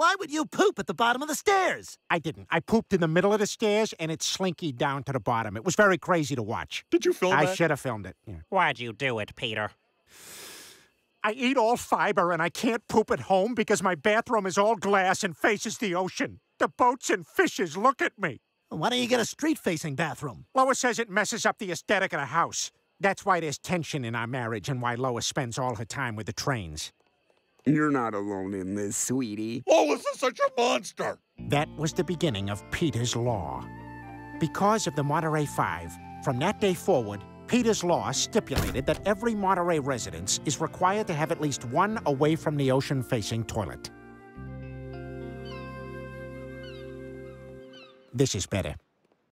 Why would you poop at the bottom of the stairs? I didn't. I pooped in the middle of the stairs and it slinky down to the bottom. It was very crazy to watch. Did you film I that? should have filmed it. Yeah. Why'd you do it, Peter? I eat all fiber and I can't poop at home because my bathroom is all glass and faces the ocean. The boats and fishes look at me. Why don't you get a street-facing bathroom? Lois says it messes up the aesthetic of the house. That's why there's tension in our marriage and why Lois spends all her time with the trains. You're not alone in this, sweetie. Lois is such a monster. That was the beginning of Peter's Law. Because of the Monterey Five, from that day forward, Peter's Law stipulated that every Monterey residence is required to have at least one away from the ocean facing toilet. This is better.